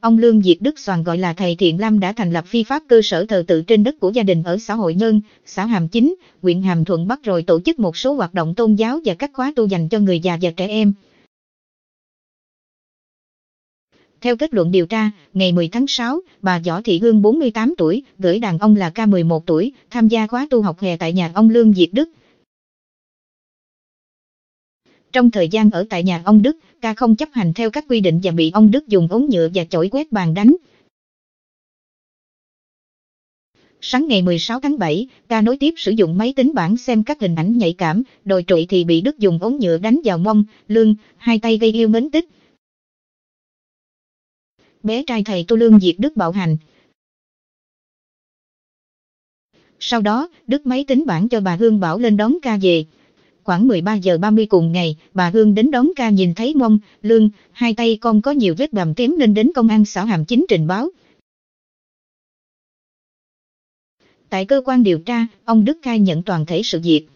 Ông Lương Diệt Đức Soàn gọi là thầy Thiện Lam đã thành lập phi pháp cơ sở thờ tự trên đất của gia đình ở xã Hội Nhân, xã Hàm Chính, huyện Hàm Thuận Bắc rồi tổ chức một số hoạt động tôn giáo và các khóa tu dành cho người già và trẻ em. Theo kết luận điều tra, ngày 10 tháng 6, bà Võ Thị Hương 48 tuổi, gửi đàn ông là K11 tuổi, tham gia khóa tu học hè tại nhà ông Lương Diệt Đức. Trong thời gian ở tại nhà ông Đức, ca không chấp hành theo các quy định và bị ông Đức dùng ống nhựa và chổi quét bàn đánh. Sáng ngày 16 tháng 7, ca nối tiếp sử dụng máy tính bảng xem các hình ảnh nhạy cảm, đồi trụy thì bị Đức dùng ống nhựa đánh vào mông, lưng, hai tay gây yêu mến tích. Bé trai thầy Tu Lương diệt Đức bạo hành. Sau đó, Đức máy tính bảng cho bà Hương Bảo lên đón ca về. Khoảng 13 giờ 30 cùng ngày, bà Hương đến đón ca nhìn thấy mông, lưng, hai tay con có nhiều vết bầm tím nên đến công an xã Hàm Chính trình báo. Tại cơ quan điều tra, ông Đức khai nhận toàn thể sự việc.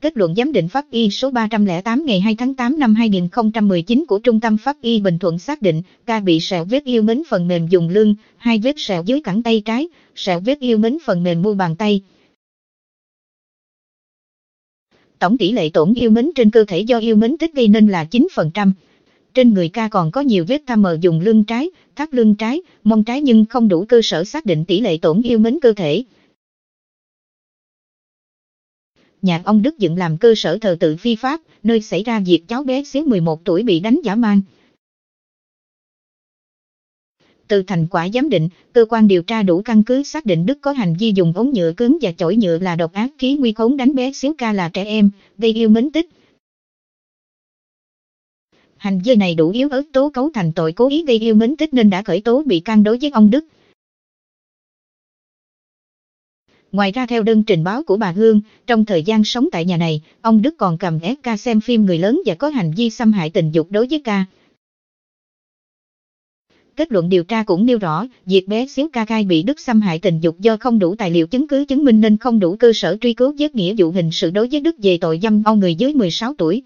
Kết luận giám định pháp y số 308 ngày 2 tháng 8 năm 2019 của Trung tâm Pháp y Bình Thuận xác định, ca bị sẹo vết yêu mến phần mềm dùng lưng, hai vết sẹo dưới cẳng tay trái, sẹo vết yêu mến phần mềm mu bàn tay, tổng tỷ lệ tổn yêu mến trên cơ thể do yêu mến tích gây nên là 9%. Trên người ca còn có nhiều vết tham mờ dùng lưng trái, thắt lưng trái, mông trái nhưng không đủ cơ sở xác định tỷ lệ tổn yêu mến cơ thể. Nhà ông Đức dựng làm cơ sở thờ tự phi pháp, nơi xảy ra việc cháu bé xíu 11 tuổi bị đánh giả mang. Từ thành quả giám định, cơ quan điều tra đủ căn cứ xác định Đức có hành vi dùng ống nhựa cứng và chổi nhựa là độc ác khí nguy khốn đánh bé xíu ca là trẻ em, gây yêu mến tích. Hành vi này đủ yếu ớt tố cấu thành tội cố ý gây yêu mến tích nên đã khởi tố bị can đối với ông Đức. Ngoài ra theo đơn trình báo của bà Hương, trong thời gian sống tại nhà này, ông Đức còn cầm ép ca xem phim người lớn và có hành vi xâm hại tình dục đối với ca. Kết luận điều tra cũng nêu rõ, việc bé xíu ca cai bị Đức xâm hại tình dục do không đủ tài liệu chứng cứ chứng minh nên không đủ cơ sở truy cứu giết nghĩa vụ hình sự đối với Đức về tội dâm ô người dưới 16 tuổi.